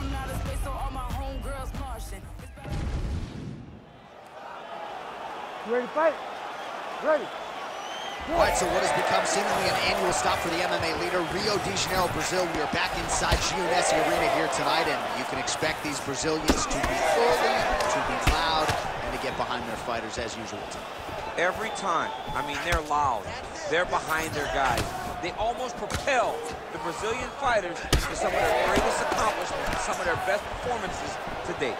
from outer space, so all my homegirls Martian. You ready to fight? Ready. All right, so what has become seemingly an annual stop for the MMA leader, Rio de Janeiro, Brazil. We are back inside Jeunesse Arena here tonight, and you can expect these Brazilians to be early, to be loud, and to get behind their fighters as usual. Every time, I mean, they're loud. They're behind their guys. They almost propel the Brazilian fighters to some of their greatest accomplishments, some of their best performances to date.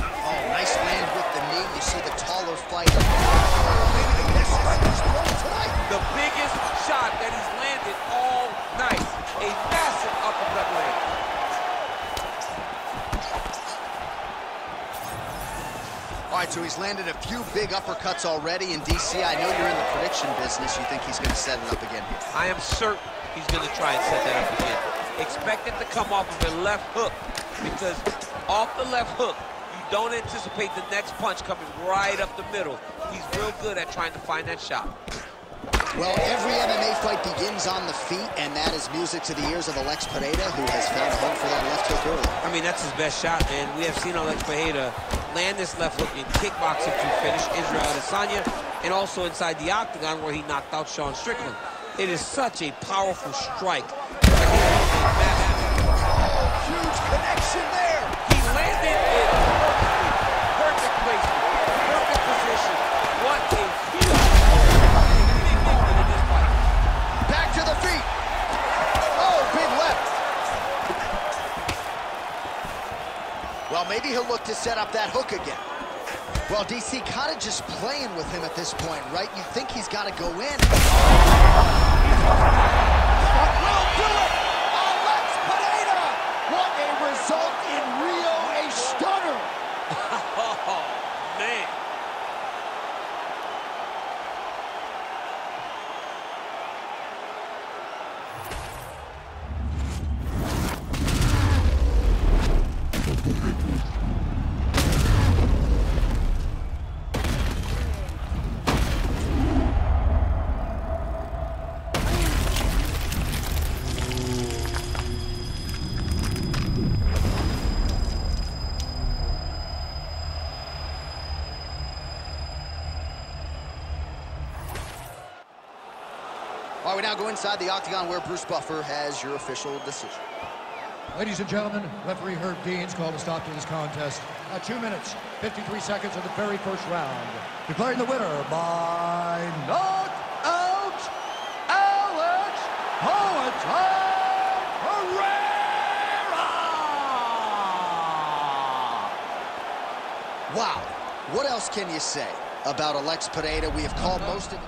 Oh, nice land with the knee. You see the taller fighter. Oh, maybe the misses. He's. The biggest shot that he's landed all night. A massive uppercut land. All right, so he's landed a few big uppercuts already in DC. I know you're in the prediction business. You think he's going to set it up again? I am certain he's going to try and set that up again. Expect it to come off of a left hook because off the left hook, you don't anticipate the next punch coming right up the middle. He's real good at trying to find that shot. Well, every MMA fight begins on the feet, and that is music to the ears of Alex Pereira, who has found a home for that left hook early. I mean, that's his best shot, man. We have seen Alex Pereira land this left hook in kickboxing to finish Israel Adesanya, and also inside the octagon where he knocked out Sean Strickland. It is such a powerful strike. Huge connection there. He landed it perfectly. Perfect placement. Perfect position. What a huge big moment in this fight. Back to the feet. Oh, big left. Well, maybe he'll look to set up that hook again. Well, DC kind of just playing with him at this point, right? You think he's got to go in. Will do it! Alex Pereira! What a result in Rio, a stunner! Oh, man. All right, we now go inside the octagon where Bruce Buffer has your official decision. Ladies and gentlemen, referee Herb Deans called a stop to this contest at 2 minutes, 53 seconds of the very first round. Declaring the winner by knockout, Alex Poatan Pereira! Wow, what else can you say about Alex Pereira? We have called most of...